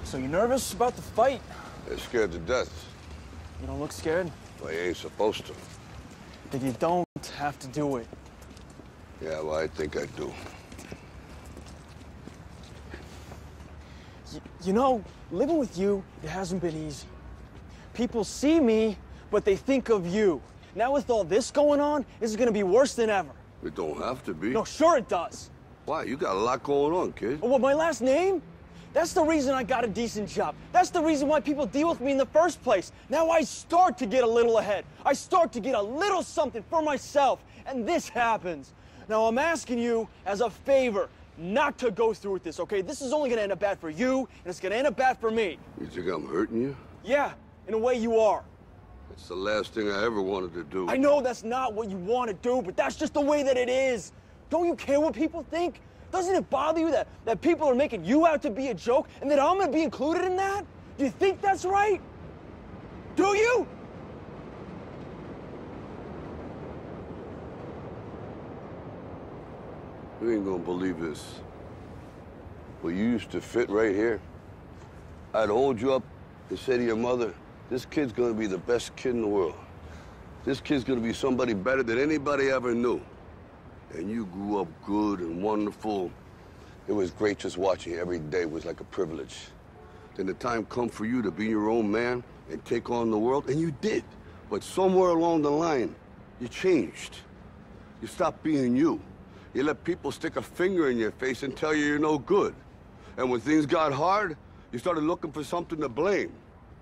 So you nervous about the fight? They're scared to death. You don't look scared? Well, you ain't supposed to. Then you don't have to do it. Yeah, well, I think I do. Y you know, living with you, it hasn't been easy. People see me, but they think of you. Now with all this going on, this is gonna be worse than ever. It don't have to be. No, sure it does. Why? You got a lot going on, kid. Oh, what, my last name? That's the reason I got a decent job. That's the reason why people deal with me in the first place. Now I start to get a little ahead. I start to get a little something for myself. And this happens. Now I'm asking you as a favor not to go through with this, okay? This is only gonna end up bad for you, and it's gonna end up bad for me. You think I'm hurting you? Yeah, in a way you are. It's the last thing I ever wanted to do. I know that's not what you want to do, but that's just the way that it is. Don't you care what people think? Doesn't it bother you that, that people are making you out to be a joke and that I'm going to be included in that? Do you think that's right? Do you? You ain't gonna believe this. But you used to fit right here. I'd hold you up and say to your mother, this kid's gonna be the best kid in the world. This kid's gonna be somebody better than anybody ever knew. And you grew up good and wonderful. It was great just watching you every day. Was like a privilege. Then the time come for you to be your own man and take on the world, and you did. But somewhere along the line, you changed. You stopped being you. You let people stick a finger in your face and tell you you're no good. And when things got hard, you started looking for something to blame,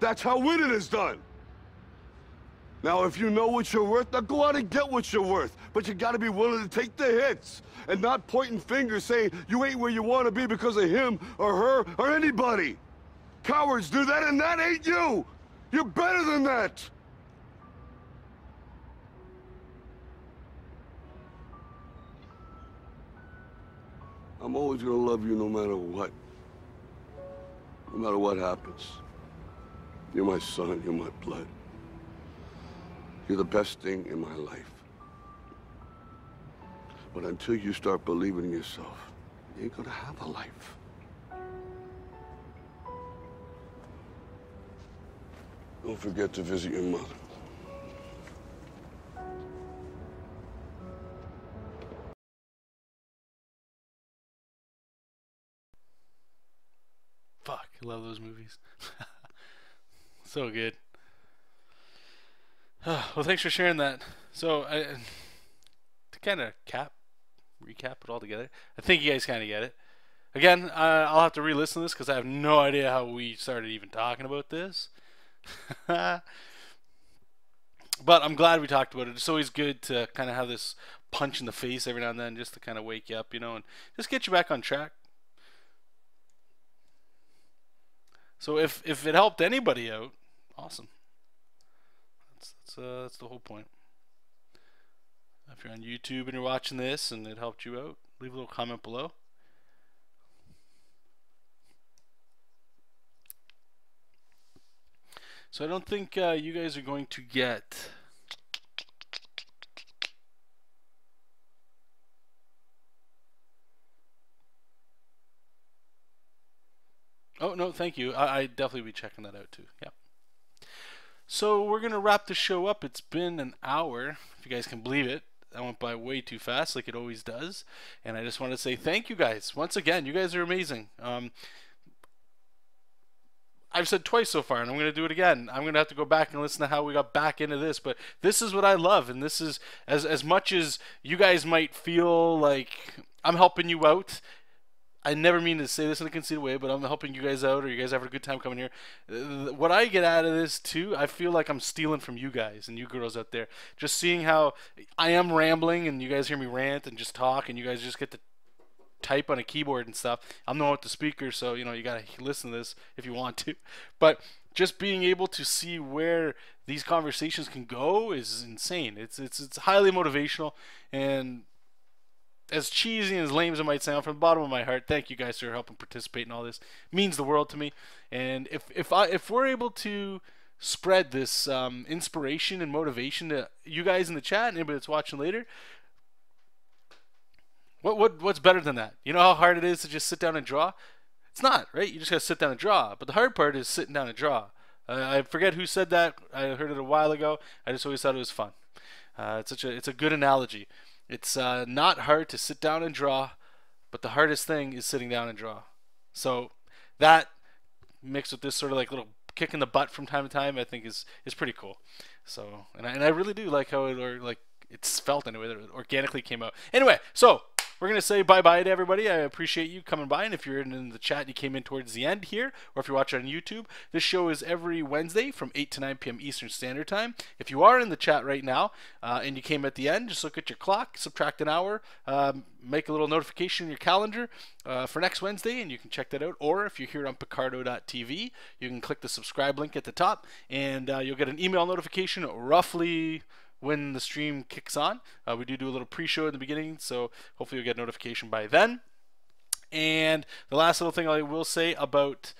That's how winning is done. Now, if you know what you're worth, now go out and get what you're worth. But you gotta be willing to take the hits and not pointing fingers saying you ain't where you wanna be because of him or her or anybody. Cowards do that and that ain't you. You're better than that. I'm always gonna love you no matter what. No matter what happens. You're my son, you're my blood. You're the best thing in my life. But until you start believing in yourself, you ain't gonna have a life. Don't forget to visit your mother. Fuck, I love those movies. (laughs) so good. (sighs) well, thanks for sharing that. So, I, to kind of cap, recap it all together, I think you guys kind of get it. Again, uh, I'll have to re-listen to this because I have no idea how we started even talking about this. (laughs) but I'm glad we talked about it. It's always good to kind of have this punch in the face every now and then, just to kind of wake you up, you know, and just get you back on track. So if if it helped anybody out, awesome. That's that's uh, that's the whole point. If you're on YouTube and you're watching this and it helped you out, leave a little comment below. So I don't think uh, you guys are going to get. Oh no, thank you. I, I definitely be checking that out too. Yeah. So we're gonna wrap the show up. It's been an hour, if you guys can believe it. That went by way too fast, like it always does. And I just want to say thank you guys once again. You guys are amazing. Um, I've said twice so far, and I'm going to do it again. I'm going to have to go back and listen to how we got back into this, but this is what I love, and this is as as much as you guys might feel like I'm helping you out. I never mean to say this in a conceited way, but I'm helping you guys out, or you guys have a good time coming here. What I get out of this too, I feel like I'm stealing from you guys and you girls out there. Just seeing how I am rambling, and you guys hear me rant and just talk, and you guys just get to type on a keyboard and stuff. I'm not with the speaker, so you know you gotta listen to this if you want to. (laughs) But just being able to see where these conversations can go is insane. It's it's it's highly motivational and as cheesy and as lame as it might sound, from the bottom of my heart, thank you guys for helping participate in all this. It means the world to me. And if if I if we're able to spread this um, inspiration and motivation to you guys in the chat and anybody that's watching later, what what what's better than that? You know how hard it is to just sit down and draw. It's not right. You just gotta sit down and draw. But the hard part is sitting down and draw. I forget who said that. I heard it a while ago. I just always thought it was fun. Uh, it's such a it's a good analogy. It's uh, not hard to sit down and draw, but the hardest thing is sitting down and draw. So that mixed with this sort of like little kick in the butt from time to time, I think is is pretty cool. So and I, and I really do like how it or like it's felt in a way that organically came out. Anyway, so we're gonna say bye bye to everybody. I appreciate you coming by, and if you're in, the chat you came in towards the end here, or if you're watching on YouTube, this show is every Wednesday from 8 to 9 p.m. Eastern Standard Time. If you are in the chat right now uh, and you came at the end, just look at your clock, subtract an hour, um, make a little notification in your calendar uh, for next Wednesday, and you can check that out. Or if you're here on Picarto.tv, you can click the subscribe link at the top, and uh, you'll get an email notification roughly when the stream kicks on. Uh, we do do a little pre-show in the beginning, so hopefully you'll get notification by then. And the last little thing I will say about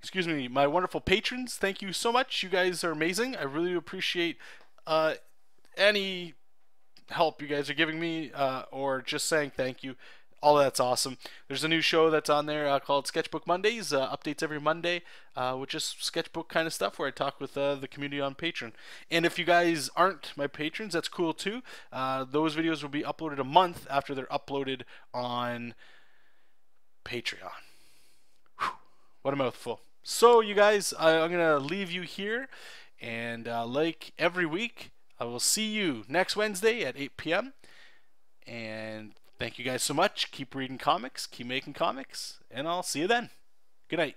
excuse me, my wonderful patrons. Thank you so much. You guys are amazing. I really appreciate uh, any help you guys are giving me uh, or just saying thank you. All that's awesome. There's a new show that's on there uh, called Sketchbook Mondays. Uh, updates every Monday uh, with just sketchbook kind of stuff where I talk with uh, the community on Patreon. And if you guys aren't my patrons, that's cool too. Uh, those videos will be uploaded a month after they're uploaded on Patreon. Whew, what a mouthful. So, you guys, I, am going to leave you here. And uh, like every week, I will see you next Wednesday at 8 p.m. And thank you guys so much. Keep reading comics, keep making comics, and I'll see you then. Good night.